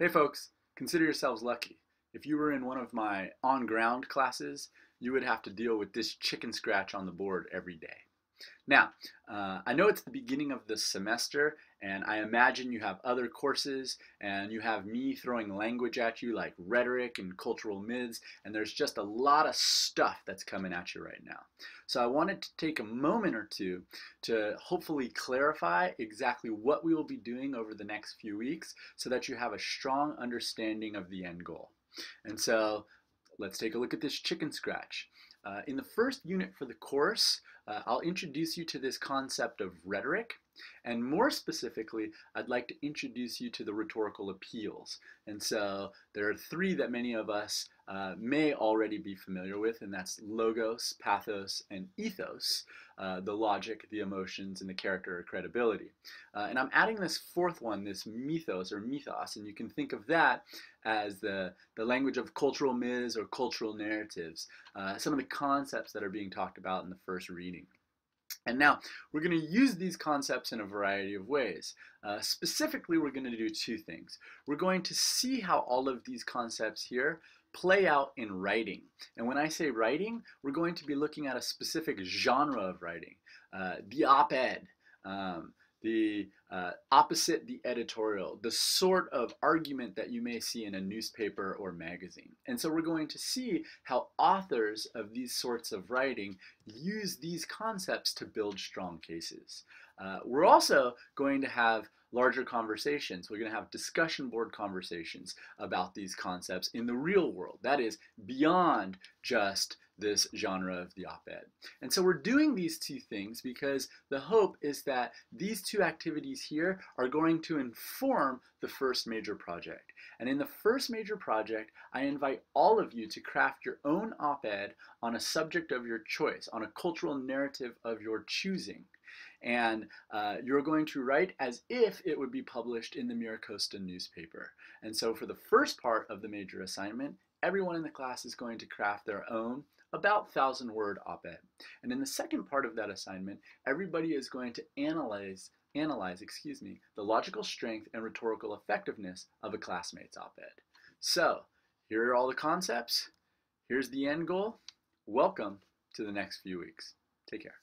Hey folks, consider yourselves lucky. If you were in one of my on-ground classes, you would have to deal with this chicken scratch on the board every day. Now, uh, I know it's the beginning of the semester, and I imagine you have other courses, and you have me throwing language at you like rhetoric and cultural myths, and there's just a lot of stuff that's coming at you right now. So I wanted to take a moment or two to hopefully clarify exactly what we will be doing over the next few weeks so that you have a strong understanding of the end goal. And so let's take a look at this chicken scratch. Uh, in the first unit for the course, uh, I'll introduce you to this concept of rhetoric. And more specifically, I'd like to introduce you to the rhetorical appeals. And so there are three that many of us uh, may already be familiar with, and that's logos, pathos, and ethos, uh, the logic, the emotions, and the character or credibility. Uh, and I'm adding this fourth one, this mythos or mythos, and you can think of that as the, the language of cultural myths or cultural narratives, uh, some of the concepts that are being talked about in the first reading. And now we're going to use these concepts in a variety of ways. Uh, specifically, we're going to do two things. We're going to see how all of these concepts here play out in writing. And when I say writing, we're going to be looking at a specific genre of writing, uh, the op-ed, um, the uh, opposite the editorial, the sort of argument that you may see in a newspaper or magazine. And so we're going to see how authors of these sorts of writing use these concepts to build strong cases. Uh, we're also going to have larger conversations. We're going to have discussion board conversations about these concepts in the real world. That is beyond just this genre of the op-ed. And so we're doing these two things because the hope is that these two activities here are going to inform the first major project. And in the first major project, I invite all of you to craft your own op-ed on a subject of your choice, on a cultural narrative of your choosing. And uh, you're going to write as if it would be published in the MiraCosta newspaper. And so for the first part of the major assignment, everyone in the class is going to craft their own about 1,000 word op-ed. And in the second part of that assignment, everybody is going to analyze analyze, excuse me, the logical strength and rhetorical effectiveness of a classmate's op-ed. So, here are all the concepts. Here's the end goal. Welcome to the next few weeks. Take care.